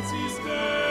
Jubilate,